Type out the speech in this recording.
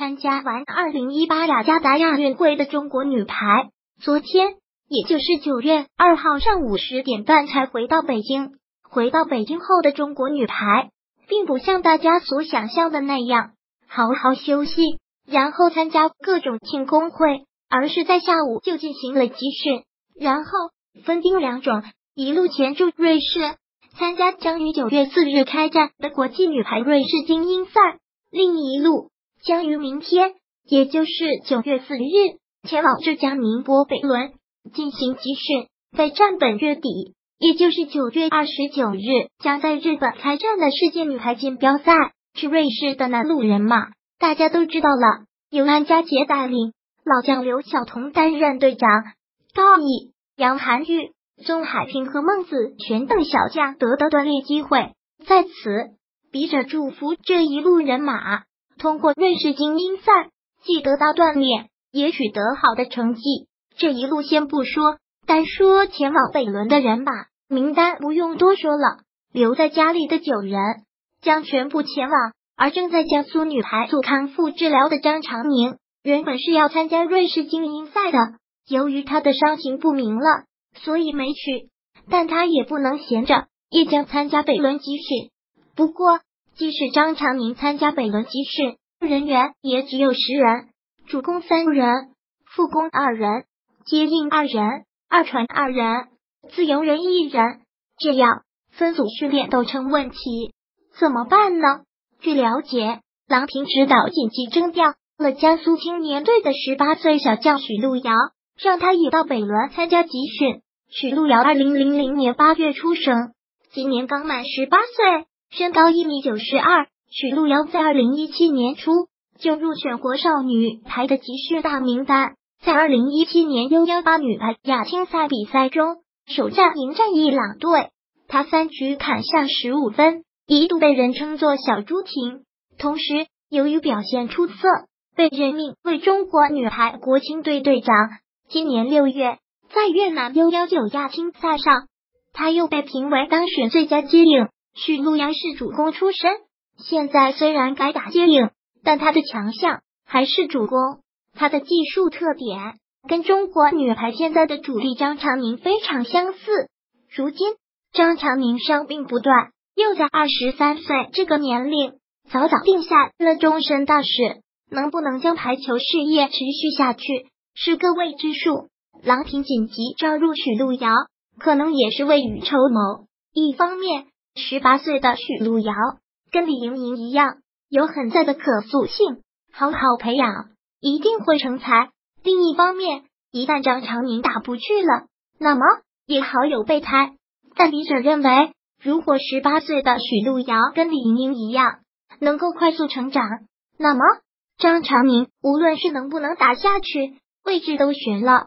参加完二零一八雅加达亚运会的中国女排，昨天也就是九月二号上午十点半才回到北京。回到北京后的中国女排，并不像大家所想象的那样好好休息，然后参加各种庆功会，而是在下午就进行了集训，然后分兵两种，一路前驻瑞士。参加将于九月四日开战的国际女排瑞士精英赛，另一路将于明天，也就是九月四日前往浙江宁波北仑进行集训，备战本月底，也就是九月二十九日将在日本开战的世界女排锦标赛。是瑞士的南路人马，大家都知道了，由安家杰带领，老将刘晓彤担任队长，高毅、杨涵玉。宋海平和孟子全等小将得到锻炼机会，在此，笔者祝福这一路人马通过瑞士精英赛，既得到锻炼，也取得好的成绩。这一路先不说，单说前往北仑的人马名单，不用多说了。留在家里的九人将全部前往，而正在江苏女排做康复治疗的张常宁，原本是要参加瑞士精英赛的，由于他的伤情不明了。所以没去，但他也不能闲着，也将参加北仑集训。不过，即使张长宁参加北仑集训，人员也只有十人，主攻三人，副攻二人，接应二人，二传二人，自由人一人，这样分组训练都成问题，怎么办呢？据了解，郎平指导紧急征调了江苏青年队的十八岁小将许路遥。让他也到北仑参加集训。许路遥二零零零年八月出生，今年刚满十八岁，身高一米九十二。许璐瑶在二零一七年初就入选国少女排的集训大名单，在二零一七年 U 幺八女排亚青赛比赛中，首战迎战伊朗队，她三局砍下十五分，一度被人称作小朱婷。同时，由于表现出色，被任命为中国女排国青队队长。今年六月，在越南 U 幺九亚青赛上，她又被评为当选最佳接应。许璐瑶是主攻出身，现在虽然改打接应，但他的强项还是主攻。他的技术特点跟中国女排现在的主力张常宁非常相似。如今张常宁伤病不断，又在二十三岁这个年龄早早定下了终身大事，能不能将排球事业持续下去？是个未知数。郎平紧急招入许璐瑶，可能也是未雨绸缪。一方面，十八岁的许路遥跟李盈莹一样，有很大的可塑性，好好培养，一定会成才。另一方面，一旦张常宁打不去了，那么也好有备胎。但笔者认为，如果十八岁的许路遥跟李盈莹一样，能够快速成长，那么张常宁无论是能不能打下去，位置都悬了。